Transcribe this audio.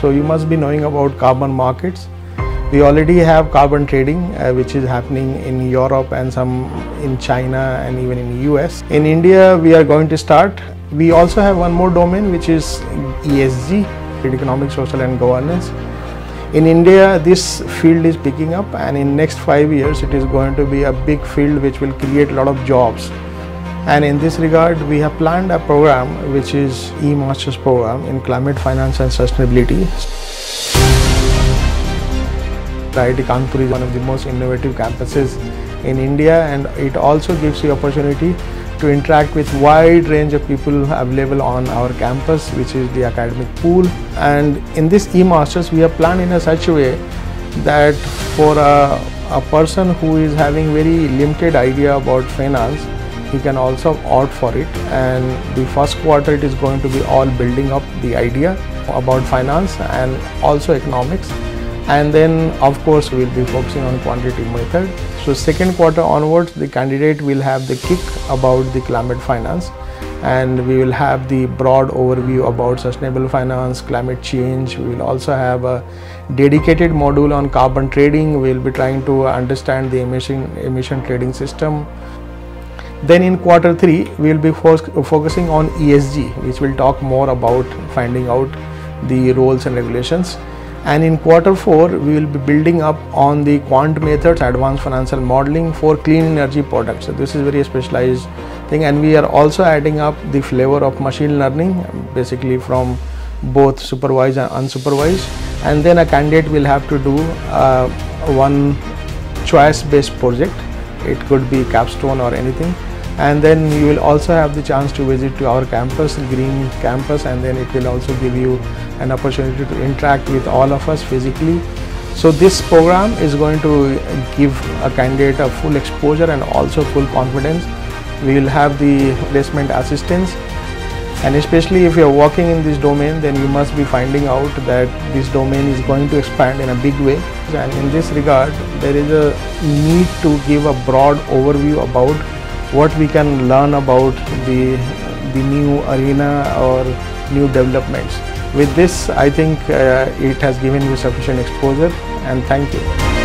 So you must be knowing about carbon markets. We already have carbon trading, uh, which is happening in Europe and some in China and even in the US. In India, we are going to start. We also have one more domain, which is ESG, economic, social, and governance. In India, this field is picking up, and in next five years, it is going to be a big field which will create a lot of jobs. And in this regard, we have planned a program which is e-masters program in climate finance and sustainability. IIT Kanpur is one of the most innovative campuses in India and it also gives you opportunity to interact with wide range of people available on our campus which is the academic pool and in this e-masters we have planned in a such a way that for a, a person who is having very limited idea about finance he can also opt for it and the first quarter it is going to be all building up the idea about finance and also economics and then of course we will be focusing on quantitative method. So second quarter onwards the candidate will have the kick about the climate finance and we will have the broad overview about sustainable finance, climate change. We will also have a dedicated module on carbon trading. We will be trying to understand the emission, emission trading system. Then in quarter three, we will be focusing on ESG, which will talk more about finding out the rules and regulations. And in quarter 4 we will be building up on the quant methods advanced financial modeling for clean energy products. So this is very specialized thing. And we are also adding up the flavor of machine learning basically from both supervised and unsupervised. And then a candidate will have to do uh, one choice based project. It could be capstone or anything and then you will also have the chance to visit to our campus green campus and then it will also give you an opportunity to interact with all of us physically. So this program is going to give a candidate a full exposure and also full confidence. We will have the placement assistance and especially if you are working in this domain then you must be finding out that this domain is going to expand in a big way. And in this regard there is a need to give a broad overview about what we can learn about the, the new arena or new developments. With this, I think uh, it has given you sufficient exposure and thank you.